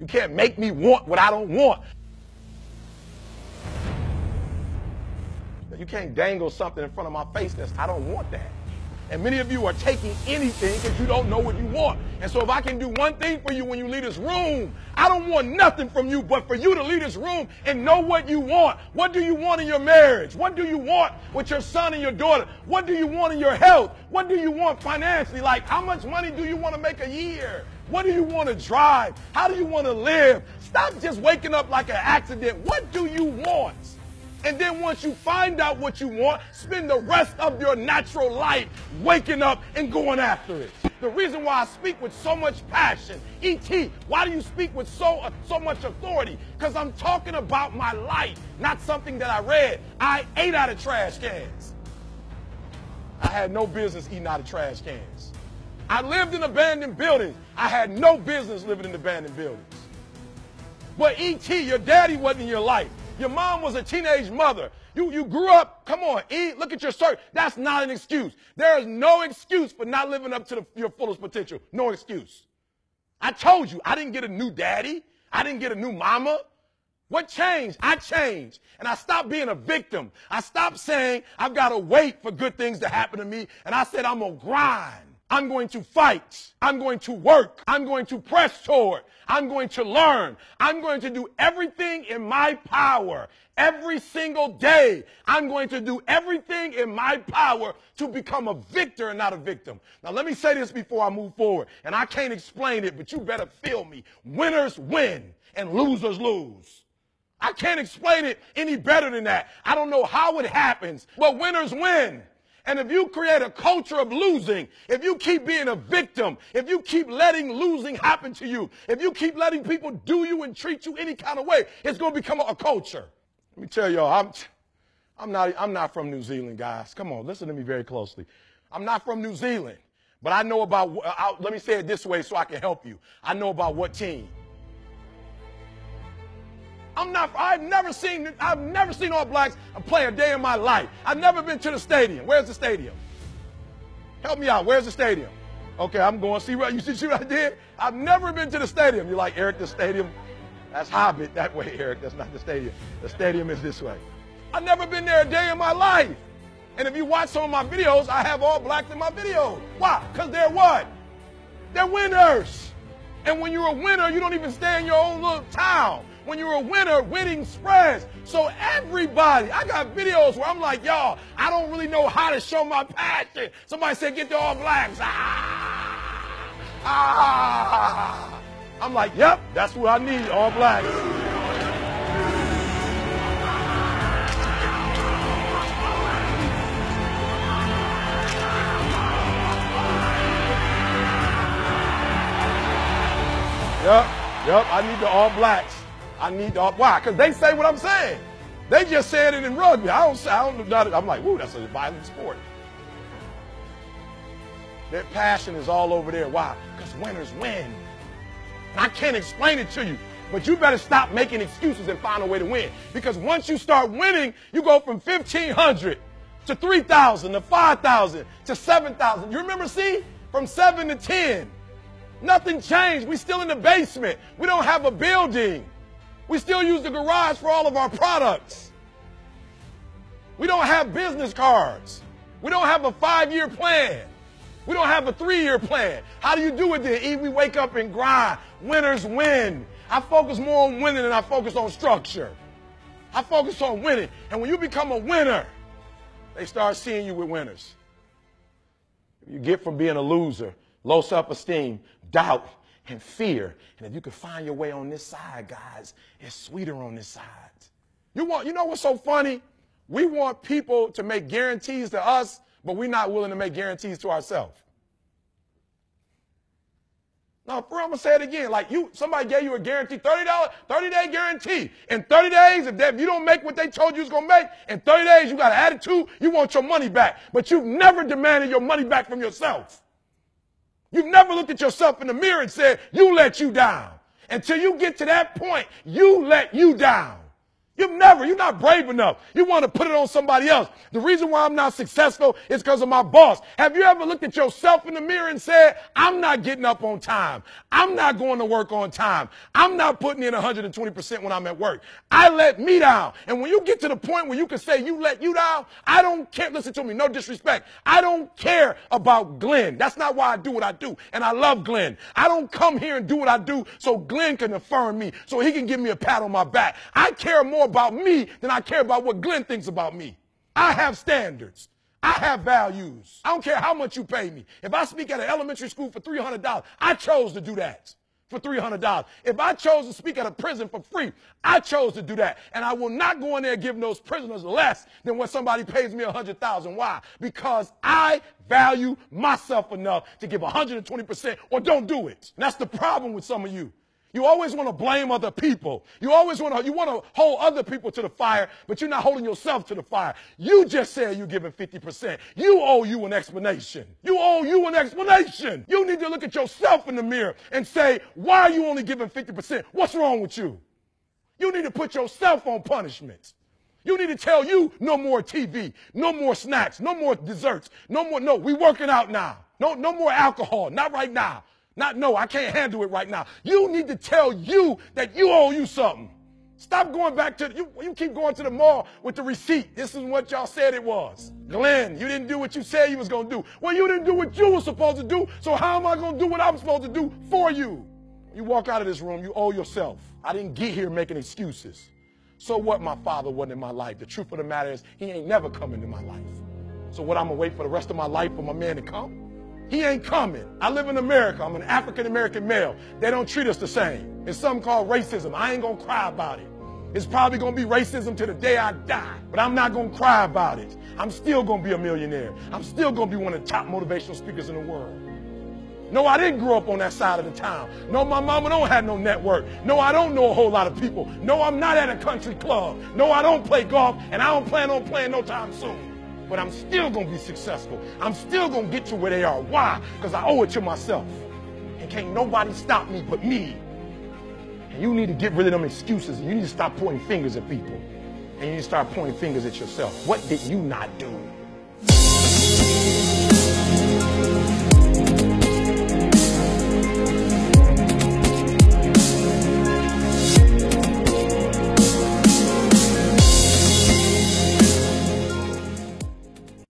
You can't make me want what I don't want. You can't dangle something in front of my face that's, I don't want that. And many of you are taking anything because you don't know what you want. And so if I can do one thing for you when you leave this room, I don't want nothing from you but for you to leave this room and know what you want. What do you want in your marriage? What do you want with your son and your daughter? What do you want in your health? What do you want financially? Like how much money do you want to make a year? What do you want to drive? How do you want to live? Stop just waking up like an accident. What do you want? And then once you find out what you want, spend the rest of your natural life waking up and going after it. The reason why I speak with so much passion, E.T., why do you speak with so, uh, so much authority? Because I'm talking about my life, not something that I read. I ate out of trash cans. I had no business eating out of trash cans. I lived in abandoned buildings. I had no business living in abandoned buildings. But E.T., your daddy wasn't in your life. Your mom was a teenage mother. You, you grew up, come on, eat, look at your circle. That's not an excuse. There is no excuse for not living up to the, your fullest potential. No excuse. I told you, I didn't get a new daddy. I didn't get a new mama. What changed? I changed. And I stopped being a victim. I stopped saying, I've got to wait for good things to happen to me. And I said, I'm going to grind. I'm going to fight. I'm going to work. I'm going to press toward. I'm going to learn. I'm going to do everything in my power every single day. I'm going to do everything in my power to become a victor and not a victim. Now, let me say this before I move forward. And I can't explain it, but you better feel me. Winners win and losers lose. I can't explain it any better than that. I don't know how it happens, but winners win. And if you create a culture of losing, if you keep being a victim, if you keep letting losing happen to you, if you keep letting people do you and treat you any kind of way, it's going to become a, culture. Let me tell y'all, I'm, I'm, not, I'm not from New Zealand, guys. Come on, listen to me very closely. I'm not from New Zealand, but I know about, uh, I, let me say it this way so I can help you. I know about what team. I'm not, I've never seen, I've never seen All Blacks play a day in my life. I've never been to the stadium. Where's the stadium? Help me out. Where's the stadium? Okay, I'm going. See what you see what I did? I've never been to the stadium. You're like, Eric, the stadium, that's Hobbit that way, Eric. That's not the stadium. The stadium is this way. I've never been there a day in my life. And if you watch some of my videos, I have all blacks in my videos. Why? Because they're what? They're winners. And when you're a winner, you don't even stay in your own little town when you're a winner, winning spreads. So everybody, I got videos where I'm like, y'all, I don't really know how to show my passion. Somebody said, get the all blacks. Ah, ah. I'm like, yep, that's what I need, all blacks. Yep, yep, I need the all blacks. I need to, why? Because they say what I'm saying. They just said it in rugby. I don't, I don't, I'm like, woo, that's a violent sport. Their passion is all over there. Why? Because winners win. And I can't explain it to you. But you better stop making excuses and find a way to win. Because once you start winning, you go from 1,500 to 3,000 to 5,000 to 7,000. You remember, see? From 7 to 10. Nothing changed. We're still in the basement. We don't have a building. We still use the garage for all of our products. We don't have business cards. We don't have a five year plan. We don't have a three year plan. How do you do it then? We wake up and grind. Winners win. I focus more on winning than I focus on structure. I focus on winning. And when you become a winner, they start seeing you with winners. You get from being a loser, low self esteem, doubt, and fear. And if you can find your way on this side, guys, it's sweeter on this side. You want, you know what's so funny? We want people to make guarantees to us, but we're not willing to make guarantees to ourselves. Now, for I'm gonna say it again. Like you, somebody gave you a guarantee, $30, 30 day guarantee. In 30 days, if, they, if you don't make what they told you was gonna make, in 30 days you got an attitude, you want your money back. But you've never demanded your money back from yourself. You've never looked at yourself in the mirror and said, you let you down. Until you get to that point, you let you down. You've never, you're not brave enough. You want to put it on somebody else. The reason why I'm not successful is because of my boss. Have you ever looked at yourself in the mirror and said, I'm not getting up on time. I'm not going to work on time. I'm not putting in 120% when I'm at work. I let me down. And when you get to the point where you can say you let you down, I don't care. Listen to me, no disrespect. I don't care about Glenn. That's not why I do what I do. And I love Glenn. I don't come here and do what I do so Glenn can affirm me, so he can give me a pat on my back. I care more about me than I care about what Glenn thinks about me. I have standards. I have values. I don't care how much you pay me. If I speak at an elementary school for $300, I chose to do that for $300. If I chose to speak at a prison for free, I chose to do that. And I will not go in there giving those prisoners less than when somebody pays me 100000 Why? Because I value myself enough to give 120% or don't do it. And that's the problem with some of you. You always want to blame other people. You always want to, you want to hold other people to the fire, but you're not holding yourself to the fire. You just said you're giving 50%. You owe you an explanation. You owe you an explanation. You need to look at yourself in the mirror and say, why are you only giving 50%? What's wrong with you? You need to put yourself on punishment. You need to tell you no more TV, no more snacks, no more desserts, no more, no, we working out now. No, no more alcohol, not right now. Not, no, I can't handle it right now. You need to tell you that you owe you something. Stop going back to, you, you keep going to the mall with the receipt. This is what y'all said it was. Glenn, you didn't do what you said you was going to do. Well, you didn't do what you were supposed to do, so how am I going to do what I'm supposed to do for you? You walk out of this room, you owe yourself. I didn't get here making excuses. So what my father wasn't in my life? The truth of the matter is, he ain't never come into my life. So what, I'm going to wait for the rest of my life for my man to come? He ain't coming. I live in America. I'm an African American male. They don't treat us the same. It's something called racism. I ain't gonna cry about it. It's probably gonna be racism to the day I die, but I'm not gonna cry about it. I'm still gonna be a millionaire. I'm still gonna be one of the top motivational speakers in the world. No, I didn't grow up on that side of the town. No, my mama don't have no network. No, I don't know a whole lot of people. No, I'm not at a country club. No, I don't play golf, and I don't plan on playing no time soon but I'm still going to be successful. I'm still going to get to where they are. Why? Because I owe it to myself. And can't nobody stop me but me. And you need to get rid of them excuses. And you need to stop pointing fingers at people. And you need to start pointing fingers at yourself. What did you not do?